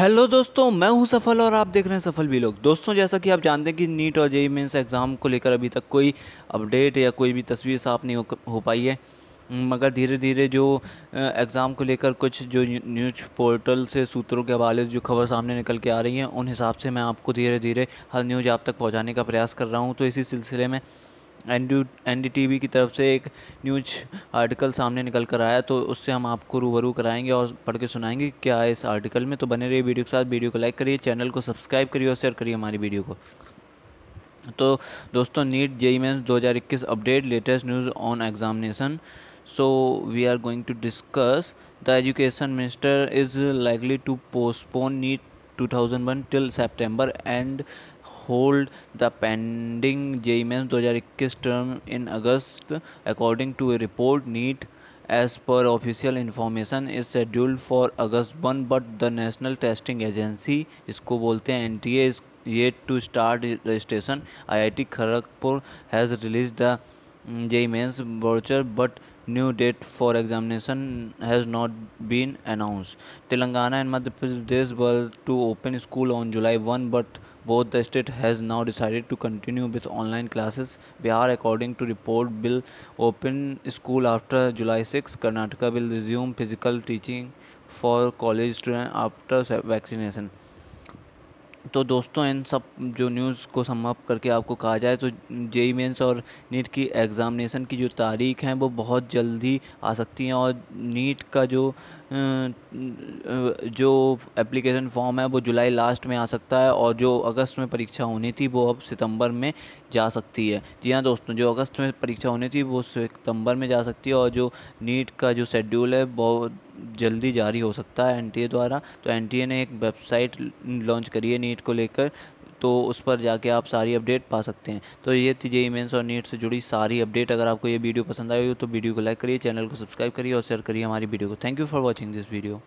Hello दोस्तों मैं हूँ सफल और आप देख रहे हैं सफल भी लोग दोस्तों जैसा कि आप जानते हैं कि नीट और जेई मेंस एग्ज़ाम को लेकर अभी तक कोई अपडेट या कोई भी तस्वीर साफ़ नहीं हो, हो पाई है। मगर धीरे धीरे जो एग्ज़ाम को लेकर कुछ जो न्यूज़ पोर्टल से सूत्रों के हवाले जो खबर सामने निकल के आ रही हैं उन हिसाब से मैं आपको धीरे धीरे हर न्यूज़ आप तक पहुँचाने का प्रयास कर रहा हूँ। तो इसी सिलसिले में एन डी की तरफ़ से एक न्यूज़ आर्टिकल सामने निकल कर आया तो उससे हम आपको रूबरू कराएँगे और पढ़ के सुनाएँगे क्या है इस आर्टिकल में। तो बने रहिए वीडियो के साथ, वीडियो को लाइक करिए, चैनल को सब्सक्राइब करिए और शेयर करिए हमारी वीडियो को। तो दोस्तों, NEET JEE Mains 2021 update, latest news on examination. So, we are going to discuss the education minister is likely to postpone NEET 2001 till September and hold the pending JEE Mains 2021 term in August according to a report NEET as per official information is scheduled for August 1 but the National Testing Agency इसको बोलते हैं NTA is yet to start registration IIT Kharagpur has released the JEE Mains voucher but new date for examination has not been announced. Telangana and Madhya Pradesh were to open school on July 1 but both the state has now decided to continue with online classes. Bihar according to report will open school after July 6. Karnataka will resume physical teaching for college students after vaccination. तो दोस्तों, इन सब जो news को समाप्त करके आपको कहा जाए तो जेई मेंस और नीट की एग्ज़ामिनेशन की जो तारीख हैं, वो बहुत जल्दी आ सकती हैं और नीट का जो जो एप्लीकेशन फॉर्म है, वो जुलाई लास्ट में आ सकता है और जो अगस्त में परीक्षा होनी थी, वो अब सितंबर में जा सकती है। जी हाँ दोस्तों, जो अगस्त में परीक्षा होनी थी, वो सितंबर में जा सकती है और जो नीट का जो शेड्यूल है, बहुत जल्दी जारी हो सकता है एनटीए द्वारा। तो एनटीए ने एक वेबसाइट लॉन्च करी है नीट को लेकर तो उस पर जाके आप सारी अपडेट पा सकते हैं। तो ये थी जेई मेन्स और नीट से जुड़ी सारी अपडेट। अगर आपको ये वीडियो पसंद आई हो तो वीडियो को लाइक करिए, चैनल को सब्सक्राइब करिए और शेयर करिए हमारी वीडियो को। Thank you for watching this video